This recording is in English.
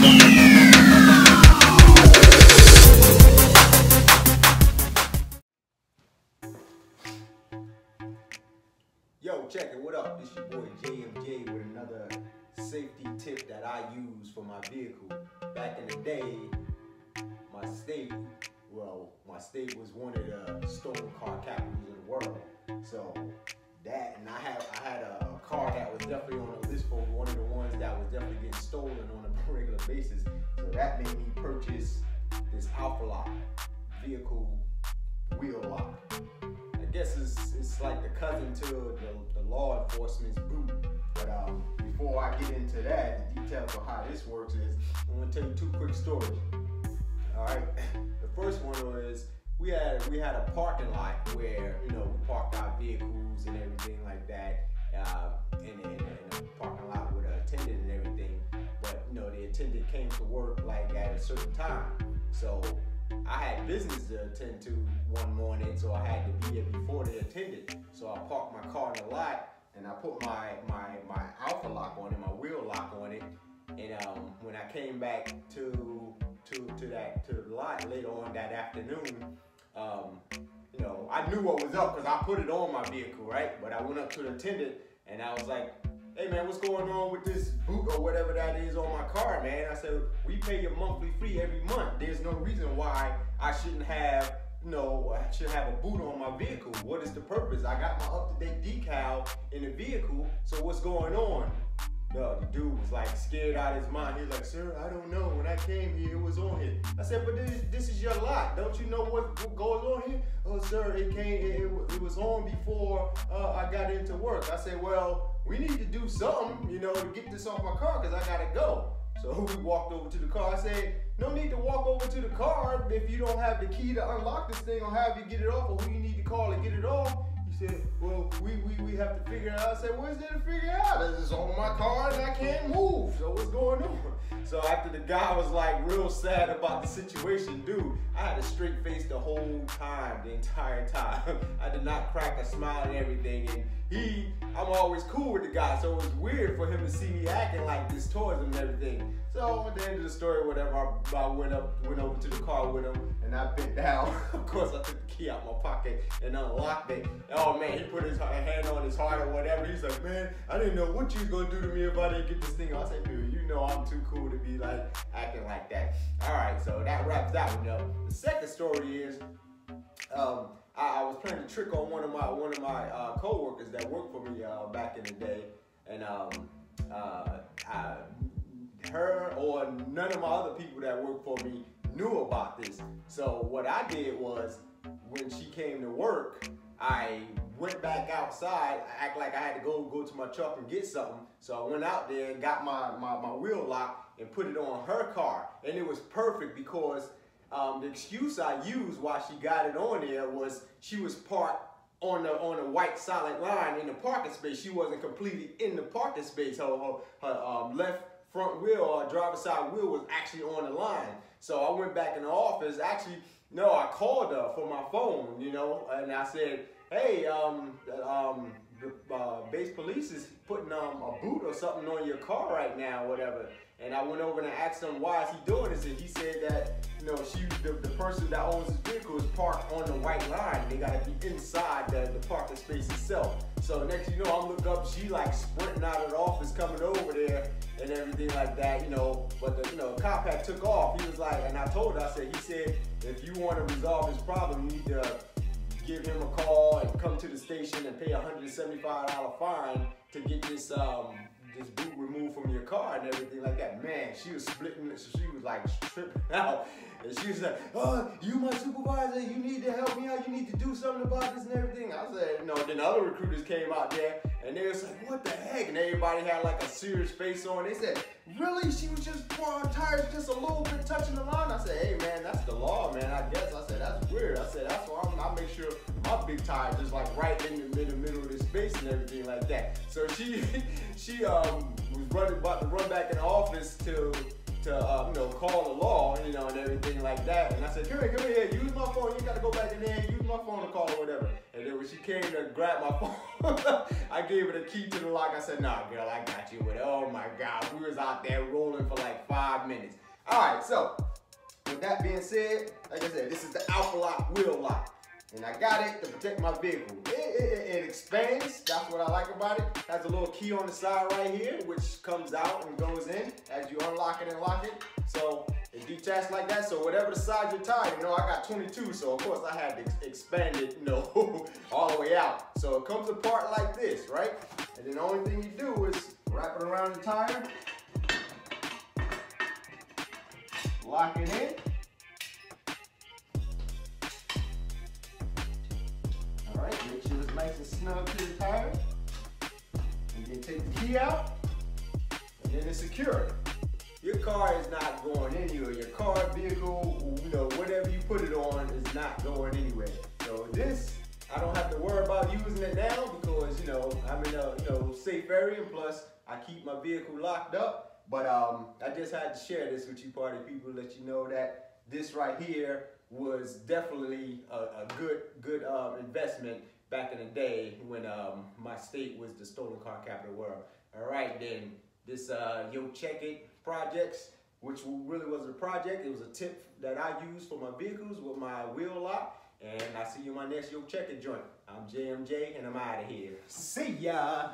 Yo, check it. What up? This is your boy JMJ with another safety tip that I use for my vehicle. Back in the day, my state, well, my state was one of the stolen car capitals of the world. So that, and I had I had a car that was definitely on the list for one of the ones that was definitely getting basis. So that made me purchase this Alpha Lock vehicle wheel lock. I guess it's, it's like the cousin to the, the law enforcement's boot. But um, before I get into that, the details of how this works is I'm gonna tell you two quick stories. All right, the first one was we had we had a parking lot where you know we parked our vehicles and everything like that uh, in, a parking lot with an attendant and everything. Attendant came to work like at a certain time, so I had business to attend to one morning, so I had to be there before they attended. So I parked my car in the lot and I put my my my alpha lock on it, my wheel lock on it. And um, when I came back to to to that to the lot later on that afternoon, um, you know, I knew what was up because I put it on my vehicle, right? But I went up to the attendant and I was like, hey man, what's going on with this boot or whatever that is on my car, man? I said, we pay your monthly fee every month. There's no reason why I shouldn't have, you know, I should have a boot on my vehicle. What is the purpose? I got my up-to-date decal in the vehicle, so what's going on? No, the dude was like scared out of his mind. He was like, sir, I don't know. When I came here, it was on here. I said, but this, this is your lot. Don't you know what, what goes on here? Oh, sir, it came, it, it, it was on before uh, I got into work. I said, well, we need to do something, you know, to get this off my car because I got to go. So we walked over to the car. I said, no need to walk over to the car if you don't have the key to unlock this thing or have you get it off or who you need to call to get it off. Well, we, we, we have to figure it out. I said, what's there to figure out? It's on my car and I can't move. So what's going on? So after the guy was like real sad about the situation, dude, I had a straight face the whole time, the entire time. I did not crack a smile and everything. And he, I'm always cool with the guy, so it was weird for him to see me acting like this towards him and everything. So at the end of the story, whatever, I, I went up, went over to the car with him, and I bent down. of course, I took the key out my pocket and unlocked it. Oh man, he put his hand on his heart or whatever. He's like, man, I didn't know what you was gonna do to me if I didn't get this thing. I said, dude, you know I'm too cool to be like acting like that. All right, so that wraps that one up. The second story is, um, I, I, was playing a trick on one of my one of my uh, coworkers that worked for me uh, back in the day, and um, uh, I, her or none of my other people that worked for me knew about this. So what I did was, when she came to work, I went back outside, act like I had to go go to my truck and get something. So I went out there and got my, my, my wheel lock and put it on her car. And it was perfect because um, the excuse I used while she got it on there was she was parked on the on the white solid line in the parking space. She wasn't completely in the parking space. Her, her, her um, left front wheel or driver's side wheel was actually on the line. So I went back in the office. Actually, no, I called her for my phone, you know, and I said, hey, um, um, uh, police is putting um, a boot or something on your car right now, whatever. And I went over and asked him why is he doing this, and he said that you know she, the, the person that owns his vehicle is parked on the white line. They gotta be inside the, the parking space itself. So next you know, I'm looking up, she like sprinting out of the office, coming over there, and everything like that, you know. But the you know cop had took off. He was like, and I told her, I said, he said, if you want to resolve this problem, you need to give him a call and come to the station and pay a $175 fine to get this um, this boot removed from your car and everything like that. Man, she was splitting, it, so she was like tripping out. And she was like, oh, you my supervisor, you need to help me out, you need to do something about this and everything. I said, no, then the other recruiters came out there and they was like, what the heck? And everybody had like a serious face on. They said, really? She was just pouring tires just a little bit touching the line? I said, hey man, that's big tire is like right in the, the middle of this space and everything like that. So she, she um, was running, about to run back in the office to to uh, you know call the law, you know, and everything like that. And I said, come here, come here, use my phone. You gotta go back in there, use my phone to call or whatever. And then when she came to grab my phone, I gave her the key to the lock. I said, nah, girl, I got you with it. Oh my God, we was out there rolling for like five minutes. All right, so with that being said, like I said, this is the Alpha Lock wheel lock. And I got it to protect my vehicle. It, it, it, expands, that's what I like about it. Has a little key on the side right here, which comes out and goes in as you unlock it and lock it. So it detaches like that, so whatever the size you're tired, you know, I got 22, so of course I had to expand it, you know, all the way out. So it comes apart like this, right? And then the only thing you do is wrap it around the tire, lock it in, nice and snug to the tire. And then take the key out, and then it's secure. Your car is not going anywhere. Your car, vehicle, you know, whatever you put it on is not going anywhere. So this, I don't have to worry about using it now because, you know, I'm in a you know, safe area. And plus, I keep my vehicle locked up. But um, I just had to share this with you, party people, let you know that this right here was definitely a, a good, good uh, investment back in the day when um, my state was the stolen car capital of the world. All right, then this uh, Yo Check It projects, which really was a project. It was a tip that I use for my vehicles with my wheel lock. And I see you in my next Yo Check It joint. I'm JMJ and I'm out of here. See ya.